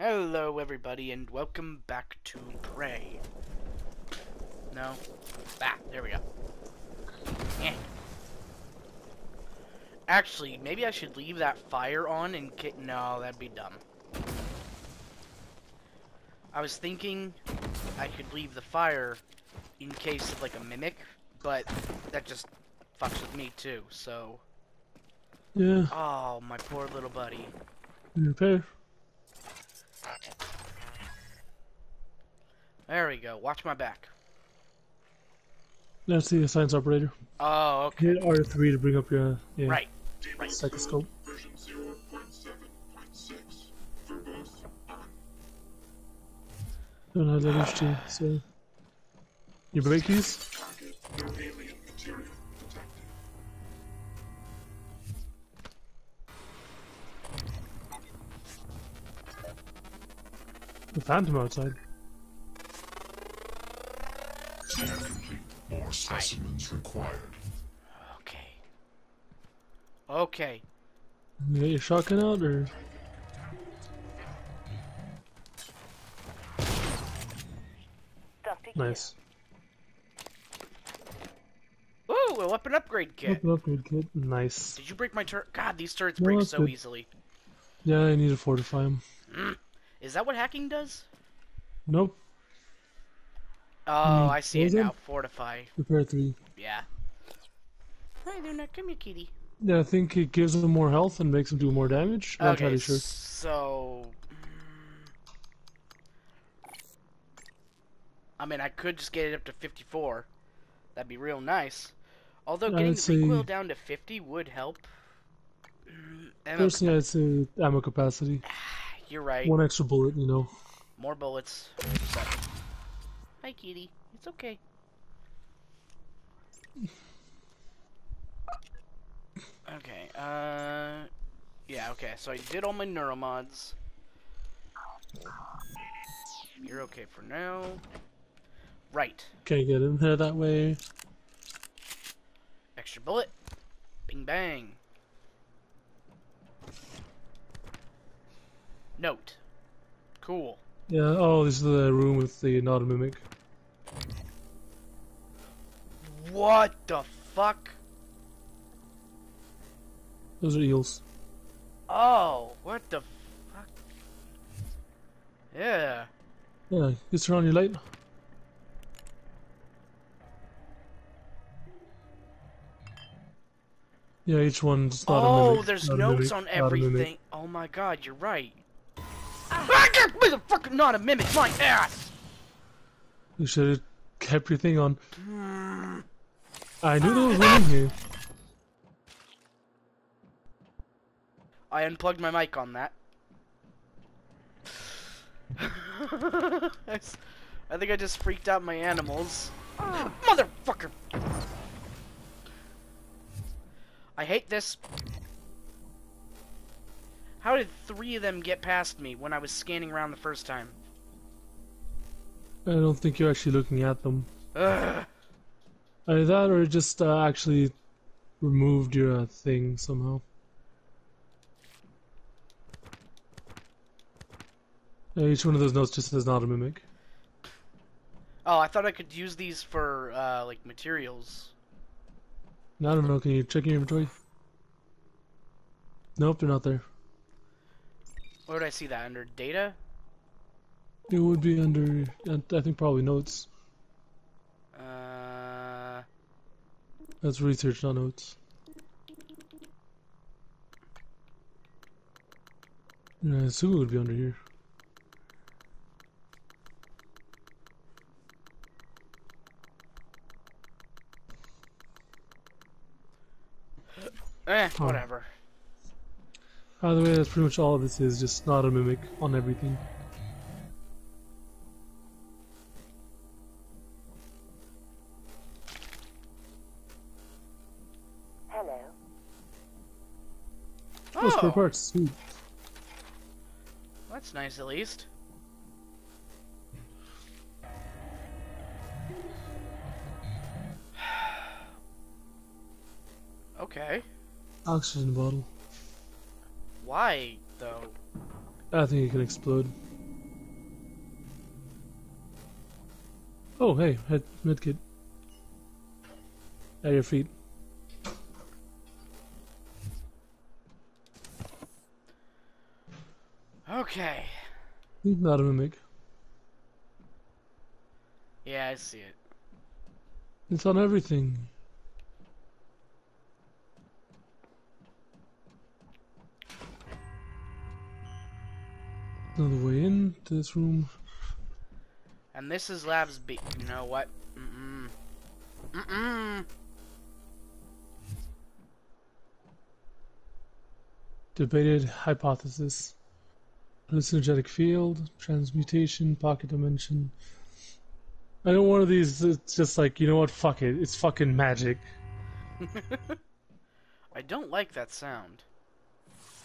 Hello, everybody, and welcome back to Prey. No? Ah, there we go. Eh. Actually, maybe I should leave that fire on and get. No, that'd be dumb. I was thinking I could leave the fire in case of like a mimic, but that just fucks with me too, so. Yeah, Oh, my poor little buddy. repair. There we go. Watch my back. That's the science operator. Oh, okay. Hit R3 to bring up your yeah, Right. Right. psychoscope. Version 0.7.6. Verbose on. Don't have that HG, so. Your brake keys? Target. Alien material detected. The phantom outside. More specimens required. Okay. Okay. You got your shotgun out, or? Nice. Ooh, a weapon upgrade kit. Open upgrade kit. Nice. Did you break my turret? God, these turrets No, break so good. easily. Yeah, I need to fortify him. Mm. Is that what hacking does? Nope. Oh, I see it now. Fortify. Repair 3. Yeah. Hi, Luna. Come here, kitty. Yeah, I think it gives him more health and makes him do more damage. I'm not okay, entirely sure. so. mm, I mean, I could just get it up to 54. That'd be real nice. Although getting the recoil down to 50 would help. Mm, ammo Personally, I'd say ammo capacity. You're right. One extra bullet, you know. More bullets. So. Hi, kitty. It's okay. Okay, uh... Yeah, okay, so I did all my neuromods. You're okay for now. Right. Can't get in there that way. Extra bullet. Bing bang. Note. Cool. Yeah, oh, this is the room with the not a mimic. What the fuck? Those are eels. Oh, what the fuck? Yeah. Yeah, just turn on your light. Yeah, each one's not a Oh, there's not notes on not a mimic. everything. Oh my god, you're right. God, motherfucker, not a mimic, my ass! You should have kept your thing on. I knew there was one in here. I unplugged my mic on that. I think I just freaked out my animals. Motherfucker! I hate this. How did three of them get past me when I was scanning around the first time? I don't think you're actually looking at them. Ugh. Either that or it just uh, actually removed your uh, thing somehow. Uh, each one of those notes just says not a mimic. Oh, I thought I could use these for, uh, like, materials. I don't know, can you check your inventory? Nope, they're not there. Where did I see that? Under data? It would be under, I think probably notes. Uh, That's research, not notes. Yeah, I assume it would be under here. eh, whatever. By the way, that's pretty much all this is, just not a mimic on everything. Hello. Oh, spare Oh, parts, sweet. that's nice at least. Okay. Oxygen bottle. Why, though? I think it can explode. Oh, hey, medkit. At your feet. Okay. He's not a mimic. Yeah, I see it. It's on everything. Another way in to this room. And this is Labs B. You know what? Mm-mm. Mm-mm. Debated hypothesis. Hallucinogenic field, transmutation, pocket dimension. I know one of these, it's just like, you know what, fuck it. It's fucking magic. I don't like that sound.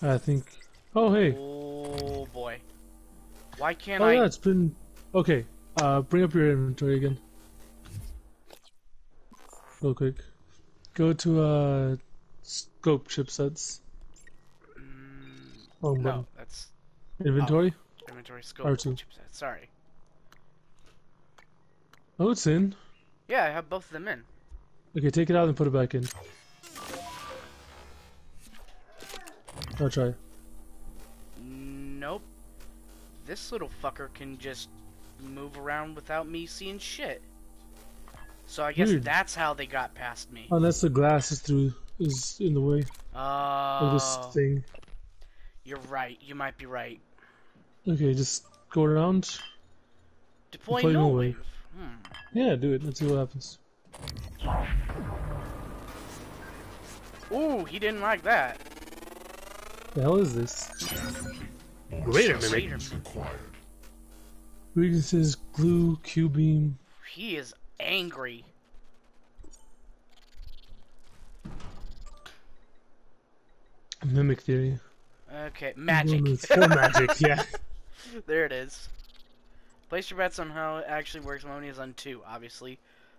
I think. Oh, hey. Oh boy. Why can't Oh, I? Oh yeah, it's been. Okay, uh, bring up your inventory again. Real quick. Go to, uh, scope chipsets. Mm, Oh, no, button. that's Inventory? inventory scope. R2. chipset. Sorry. Oh, it's in. Yeah, I have both of them in. Okay, take it out and put it back in. I'll try. This little fucker can just move around without me seeing shit. So I guess Weird. that's how they got past me. Unless the glass is through is in the way of this Oh, thing. you're right. You might be right. Okay, just go around. Deploy Deploy nullwave. Hmm. Yeah, do it. Let's see what happens. Ooh, he didn't like that. The hell is this? Scan complete. More Wait a minute. specimens. Weaknesses: glue, Q beam. He is angry. Mimic theory. Okay, magic. Well, it's magic, yeah. there it is. Place your bets on how it actually works. Maloney is on two, obviously.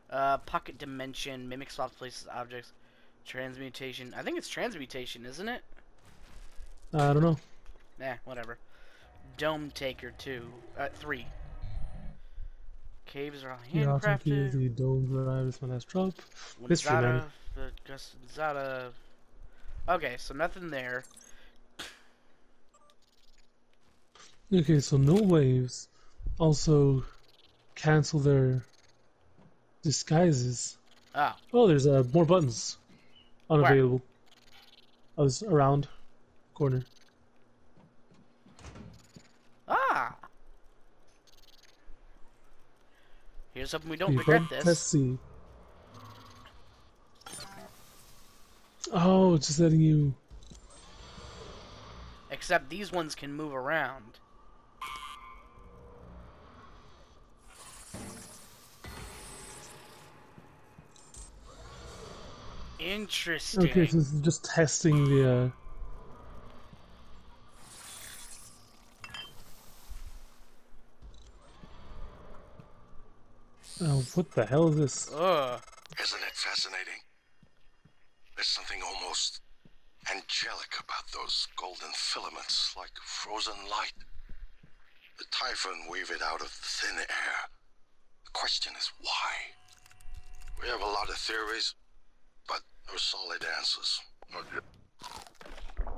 Uh, pocket dimension, mimic swaps places objects, transmutation. I think it's transmutation, isn't it? I don't know. Nah, whatever. Dome taker two, uh, three. Caves are all Yeah, awesome key, handcrafted. the dome drive is my last drop. History, Zada, man. the Gus- Okay, so nothing there. Okay, so nullwaves. Also, cancel their disguises. Oh, Oh, there's uh, more buttons. Unavailable. I was around corner. ah. Here's hoping we don't regret this. Let's see. Oh, it's just letting you. Except these ones can move around. Interesting. Okay, so this is just testing the. Uh... Oh, what the hell is this? Ugh. Isn't it fascinating? There's something almost angelic about those golden filaments, like frozen light. The typhon weave it out of thin air. The question is why? We have a lot of theories, but no solid answers. Not yet.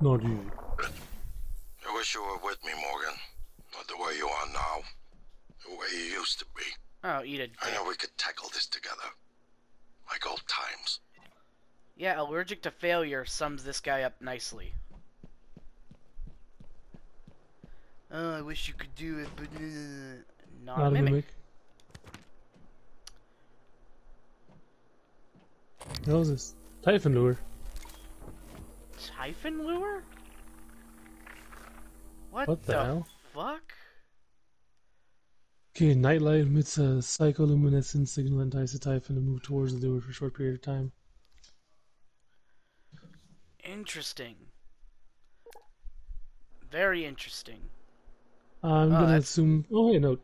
Not you. I wish you were with me, Morgan. Not the way you are now. The way you used to be. Oh, eat a I dick. know we could tackle this together. Like old times. Yeah, allergic to failure sums this guy up nicely. Oh, I wish you could do it, but uh, not, Not a mimic. mimic. What the hell is this? Typhon lure. Typhon lure? What, What the hell? Fuck? Okay, nightlight emits a uh, psycholuminescent signal and entices the typhon to move towards the lure for a short period of time. Interesting. Very interesting. I'm Oh, gonna that's- assume. Oh, hey, note.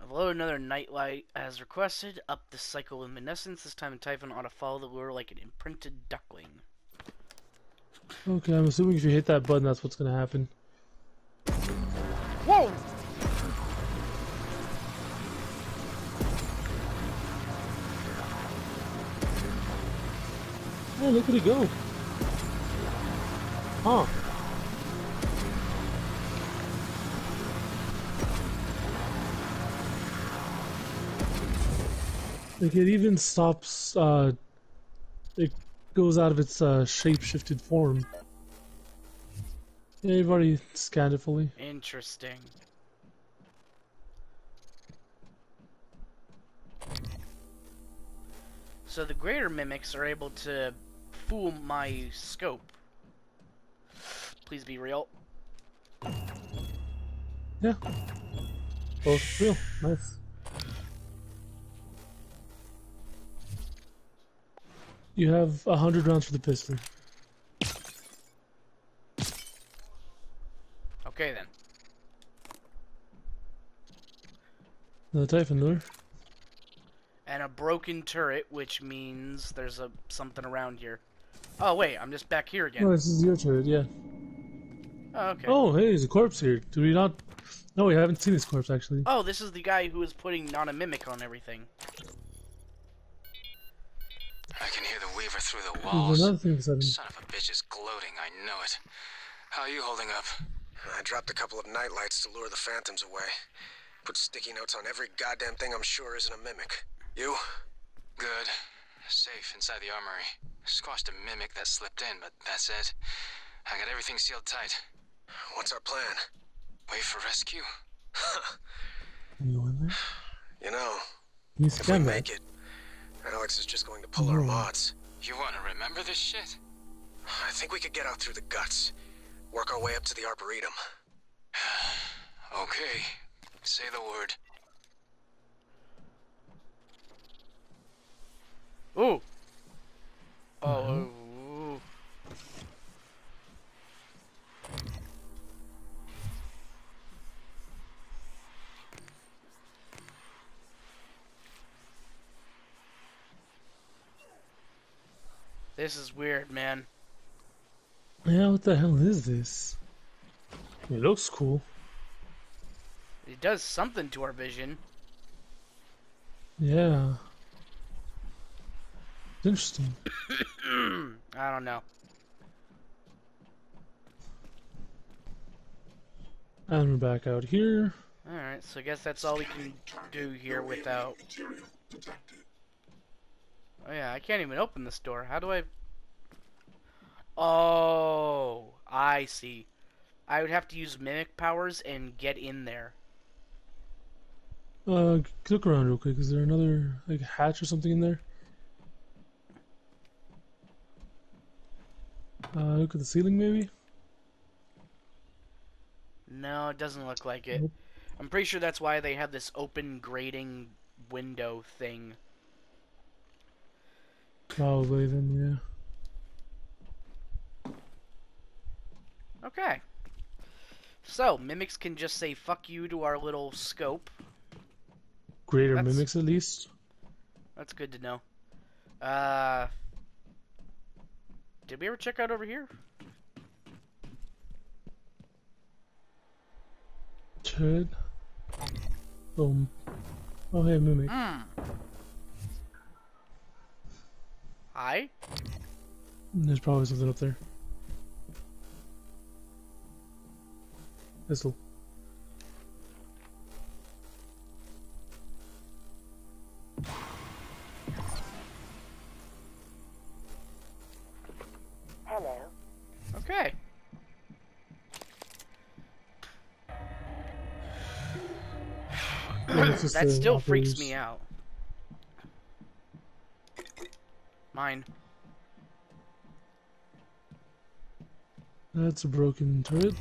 I've loaded another nightlight as requested. Up the psycholuminescence. This time the Typhon ought to follow the lure like an imprinted duckling. Okay, I'm assuming if you hit that button, that's what's gonna happen. Whoa! Look at it go. Huh. Like it even stops, uh, it goes out of its uh, shape-shifted form. Yeah, you've already scanned it fully. Interesting. So the greater mimics are able to fool my scope. Please be real. Yeah. Both real. Nice. You have a hundred rounds for the pistol. Okay then. The Typhon lure. And a broken turret, which means there's a something around here. Oh wait, I'm just back here No, again. this is your turret, yeah. Oh, okay. Oh, hey, there's a corpse here. Do we not? No, we haven't seen this corpse actually. Oh, this is the guy who was putting not a mimic on everything. I can hear the weaver through the There's walls. another thing. Son of a bitch is gloating, I know it. How are you holding up? I dropped a couple of nightlights to lure the phantoms away. Put sticky notes on every goddamn thing I'm sure isn't a mimic. You? Good. Safe inside the armory. Squashed a mimic that slipped in, but that's it. I got everything sealed tight. What's our plan? Wait for rescue? You go in there? You know, Can you if we make it, Alex is just going to pull our mods. You want to remember this shit? I think we could get out through the guts. Work our way up to the Arboretum. Okay. Say the word. Ooh. Mm-hmm. Oh. ooh. This is weird, man. Yeah, what the hell is this? It looks cool. It does something to our vision. Yeah. Interesting. I don't know. And we're back out here. Alright, so I guess that's all we can do here without. Oh yeah, I can't even open this door. How do I? Oh, I see. I would have to use mimic powers and get in there. Uh, look around real quick. Is there another like hatch or something in there? Uh, look at the ceiling, maybe. No, it doesn't look like it. Nope. I'm pretty sure that's why they have this open grating window thing. Probably then, yeah. Okay. So, mimics can just say fuck you to our little scope. Greater That's- mimics, at least. That's good to know. Uh. Did we ever check out over here? Turret. Boom. Oh, hey, mimic. Hmm. Hi? There's probably something up there. Pistol. That still freaks me out. Mine. That's a broken turret.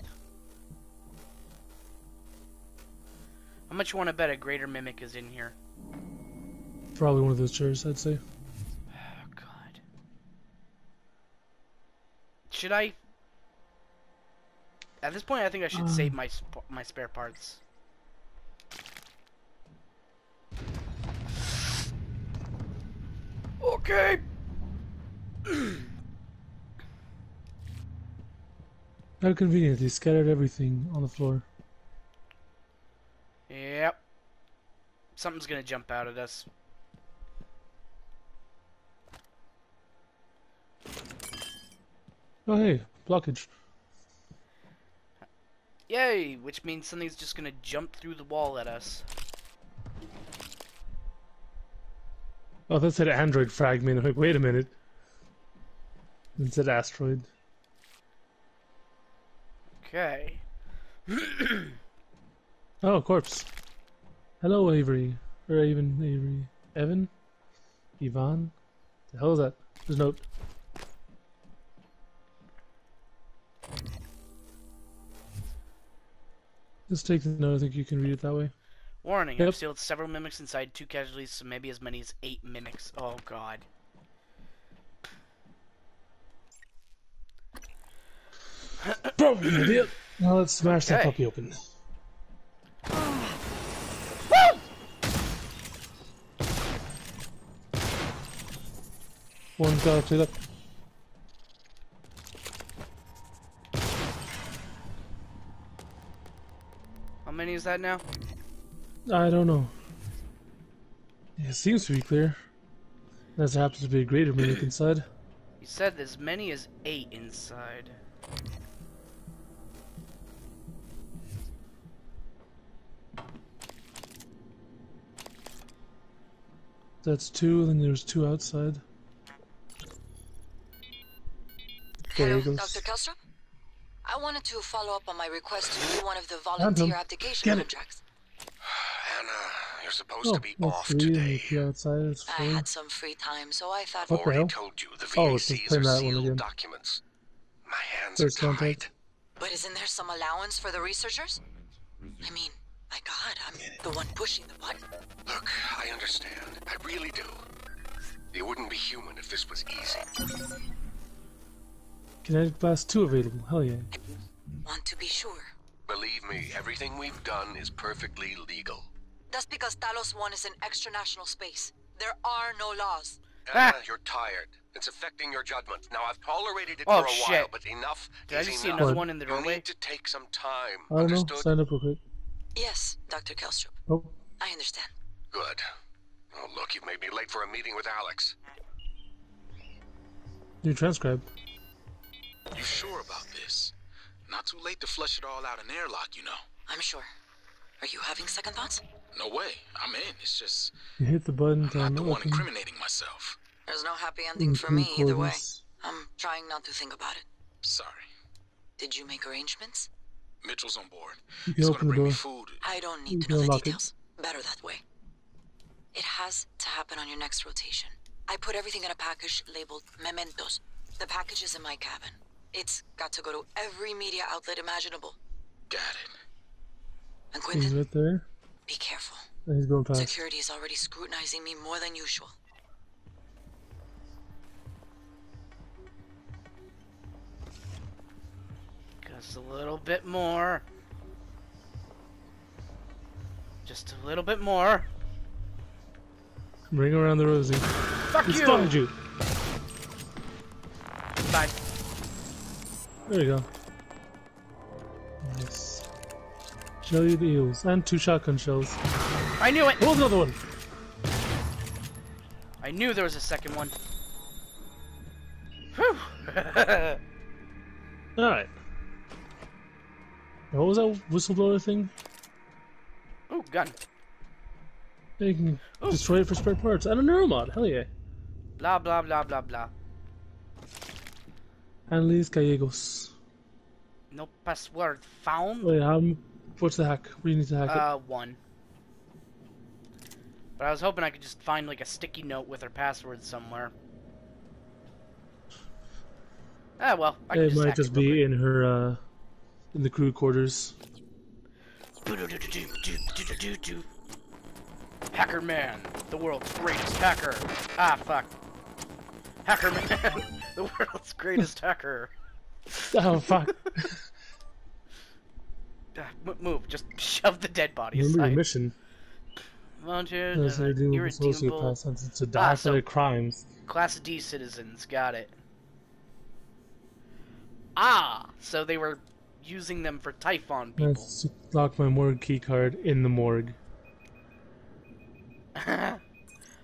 How much you want to bet a greater mimic is in here? Probably one of those chairs, I'd say. Oh god. Should I? At this point, I think I should Um. save my sp- my spare parts. Okay. How convenient, they scattered everything on the floor. Yep. Something's gonna jump out at us. Oh hey, blockage. Yay! Which means something's just gonna jump through the wall at us. Oh, that said android fragment. I'm like, wait a minute. It said asteroid. Okay. Oh, corpse. Hello, Avery. Or even Avery. Evan? Yvonne? The hell is that? There's a note. Just take the note. I think you can read it that way. Warning, Yep. I've sealed several mimics inside two casualties, so maybe as many as eight mimics. Oh god. Probably an idiot. Now let's smash that Okay. puppy open. One got to that. How many is that now? I don't know. It seems to be clear. As there happens to be a greater mimic inside. You said as many as eight inside. That's two, then there's two outside. There Hello, goes. Dr. Kelstrup? I wanted to follow up on my request to do one of the volunteer Adam, abdication get it. contracts. Anna, you're supposed Oh, to be oh, off three, today. the two outside. It's I had some free time, so I thought, What the Already hell? told you the Oh, it's VACs playing are that one sealed again. documents. My hands First are tied. contact. but isn't there some allowance for the researchers? I mean, my god, I'm the one pushing the button. Look, I understand. I really do. You wouldn't be human if this was easy. Kinetic Blast 2 available. Hell yeah. Want to be sure. Believe me, everything we've done is perfectly legal. That's because Talos 1 is in extra-national space. There are no laws. Ah. Anna, you're tired. It's affecting your judgment. Now, I've tolerated it Oh, for a shit. while, but enough Did I is just see enough. another What? one in the You doorway? need to take some time. I don't know. Understood? Sign up real quick. Yes, Dr. Kelstrup. Oh, I understand. Good. Oh, look, you've made me late for a meeting with Alex. new transcribe. You sure about this? Not too late to flush it all out in airlock, you know. I'm sure. Are you having second thoughts? No way. I'm in. It's just You hit the button I'm to not the one incriminating myself. There's no happy ending for me either way. I'm trying not to think about it. Sorry. Did you make arrangements? Mitchell's on board. You He's open gonna the bring me door. food. I don't You need to know the unlock it. details. Better that way. It has to happen on your next rotation. I put everything in a package labeled mementos. The package is in my cabin. It's got to go to every media outlet imaginable. Got it. And He's Quentin, right there. Be careful. He's going past. Security is already scrutinizing me more than usual. Just a little bit more. Just a little bit more. Ring around the rosy. Fuck He you! spotted you. Bye. There you go. Nice. Jelly the eels. And two shotgun shells. I knew it! Oh, another one! I knew there was a second one. Whew! Alright. What was that whistleblower thing? Ooh, gun. They can Ooh. destroy it for spare parts. And a neuromod. Hell yeah. Blah blah blah blah blah. Annalise Gallegos. No password found. Wait, how? What's the hack? We need to hack it. Uh, one. But I was hoping I could just find like a sticky note with her password somewhere. Ah well, I it just might just real be in her, uh, in the crew quarters. Hacker Man, the world's greatest hacker. Ah fuck. Hacker Man, the world's greatest hacker. Oh fuck! Ah, move, just shove the dead body Remember your mission. Volunteers, That's what I do with irredeemable to die Ah, for so- their crimes. Class D citizens, got it. Ah, so they were using them for Typhon people. Let's lock my morgue key card in the morgue.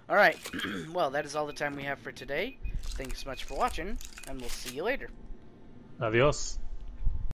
Alright, well, that is all the time we have for today. Thanks so much for watching, and we'll see you later. Adios.